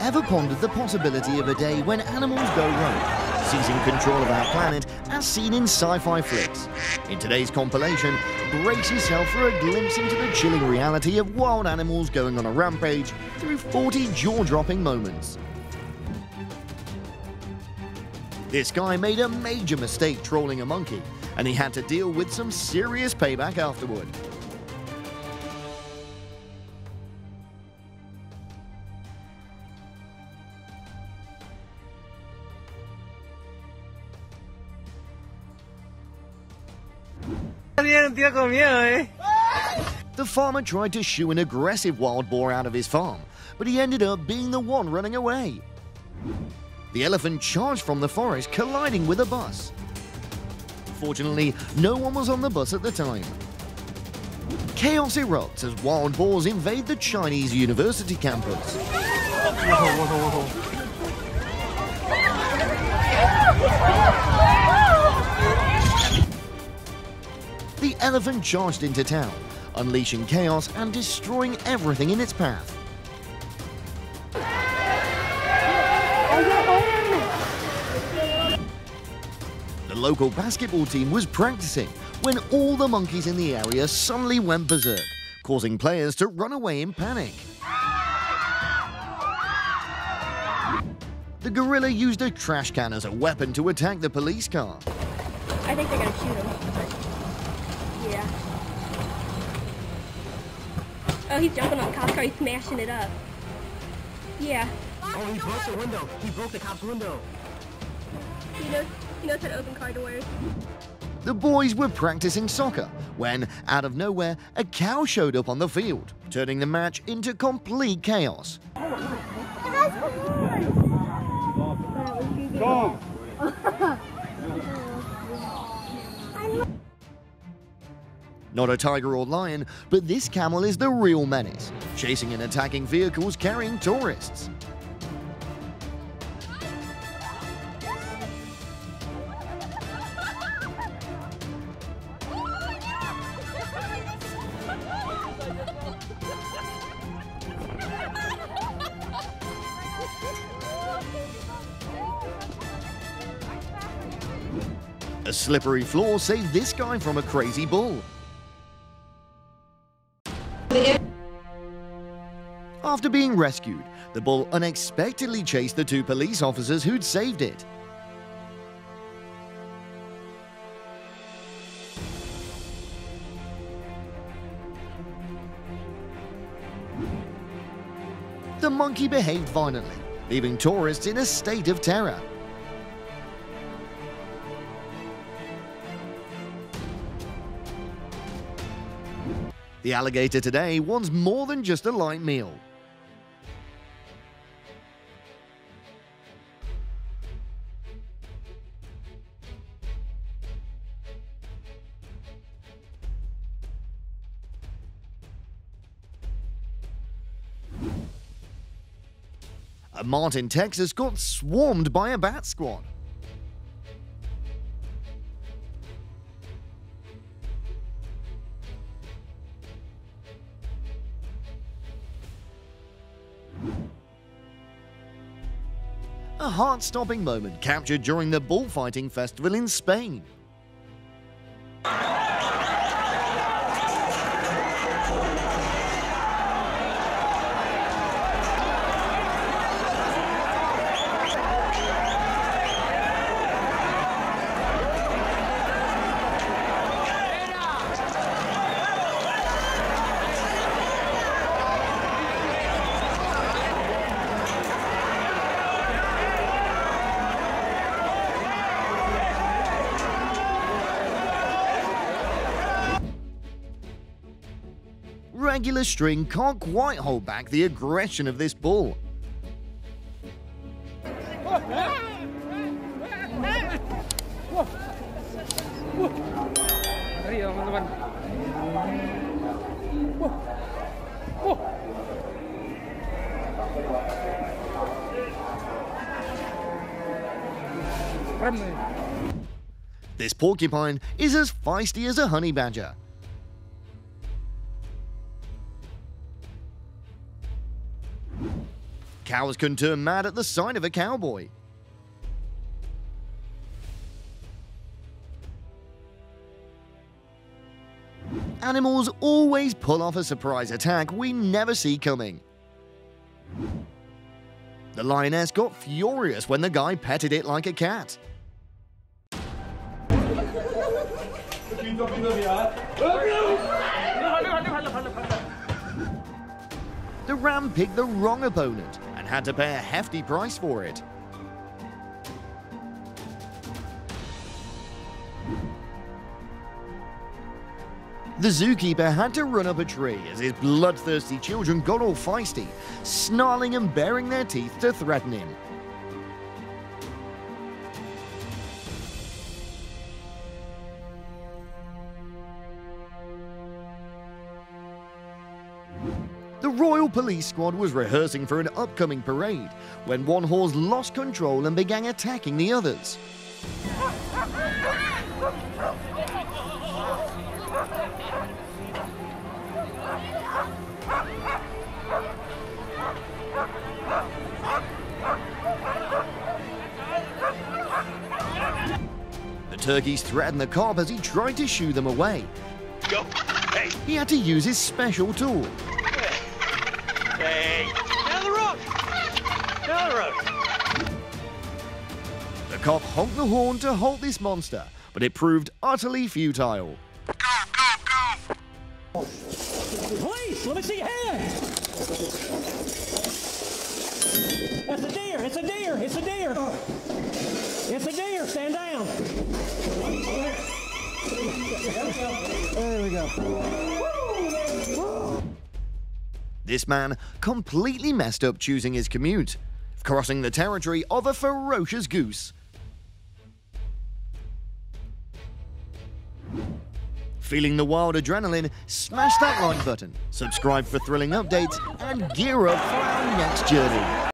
ever pondered the possibility of a day when animals go rogue, seizing control of our planet as seen in sci-fi flicks? In today's compilation, brace yourself for a glimpse into the chilling reality of wild animals going on a rampage through 40 jaw-dropping moments. This guy made a major mistake trolling a monkey, and he had to deal with some serious payback afterward. The farmer tried to shoo an aggressive wild boar out of his farm, but he ended up being the one running away. The elephant charged from the forest, colliding with a bus. Fortunately, no one was on the bus at the time. Chaos erupts as wild boars invade the Chinese university campus. The elephant charged into town, unleashing chaos and destroying everything in its path. The local basketball team was practicing when all the monkeys in the area suddenly went berserk, causing players to run away in panic. The gorilla used a trash can as a weapon to attack the police car. I think they're gonna shoot him. Yeah. Oh, he's jumping on the cop's car. He's smashing it up. Yeah. Oh, he broke the window. He broke the cop's window. He knows. He knows how to open car doors. The boys were practicing soccer when, out of nowhere, a cow showed up on the field, turning the match into complete chaos. Not a tiger or lion, but this camel is the real menace, chasing and attacking vehicles carrying tourists. A slippery floor saved this guy from a crazy bull. After being rescued, the bull unexpectedly chased the two police officers who'd saved it. The monkey behaved violently, leaving tourists in a state of terror. The alligator today wants more than just a light meal. A mart in Texas got swarmed by a bat squad. A heart-stopping moment captured during the bullfighting festival in Spain. Regular string can't quite hold back the aggression of this bull. Ayo, teman-teman. Rem nih. This porcupine is as feisty as a honey badger. Cows can turn mad at the sight of a cowboy. Animals always pull off a surprise attack we never see coming. The lioness got furious when the guy petted it like a cat. The ram picked the wrong opponent and had to pay a hefty price for it. The zookeeper had to run up a tree as his bloodthirsty children got all feisty, snarling and baring their teeth to threaten him. The Royal Police Squad was rehearsing for an upcoming parade when one horse lost control and began attacking the others. The turkeys threatened the cop as he tried to shoo them away. Go. Hey, He had to use his special tool. Hey. Down the road. Down the road. The cop honked the horn to halt this monster, but it proved utterly futile. Go, go, go! Police, let me see your hand. That's a deer. It's a deer. It's a deer. It's a deer. Stand down. There we go. This man completely messed up choosing his commute, crossing the territory of a ferocious goose. Feeling the wild adrenaline? Smash that like button, subscribe for thrilling updates, and gear up for our next journey.